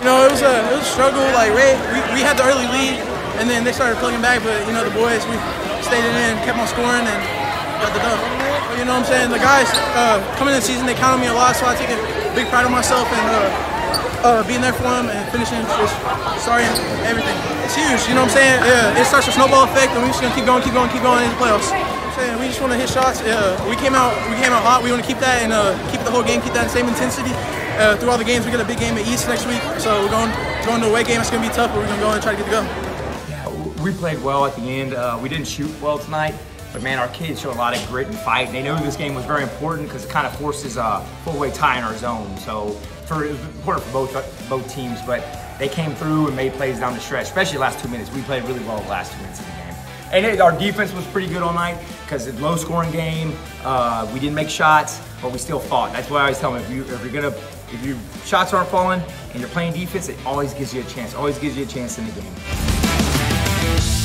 You know, it was a it was a struggle. Like Ray, we, we had the early lead, and then they started plugging back. But you know, the boys we stayed it in, kept on scoring, and got the dub. You know what I'm saying? The guys uh, coming in the season, they count on me a lot, so I take a big pride of myself and uh, uh, being there for them and finishing, just starting everything. It's huge. You know what I'm saying? Yeah, it starts a snowball effect, and we're just gonna keep going, keep going, keep going in the playoffs. Saying we just want to hit shots. Uh, we came out, we came out hot. We want to keep that and uh, keep the whole game, keep that same intensity uh, through all the games. We got a big game at East next week, so we're going going to a away game. It's gonna be tough, but we're gonna go and try to get the go. We played well at the end. Uh, we didn't shoot well tonight, but man, our kids show a lot of grit and fight. They knew this game was very important because it kind of forces a full-way tie in our zone. So for, it was important for both both teams, but they came through and made plays down the stretch, especially the last two minutes. We played really well the last two minutes the. And it, our defense was pretty good all night because it's a low scoring game. Uh, we didn't make shots, but we still fought. That's why I always tell them if, you, if you're gonna, if your shots aren't falling and you're playing defense, it always gives you a chance. Always gives you a chance in the game.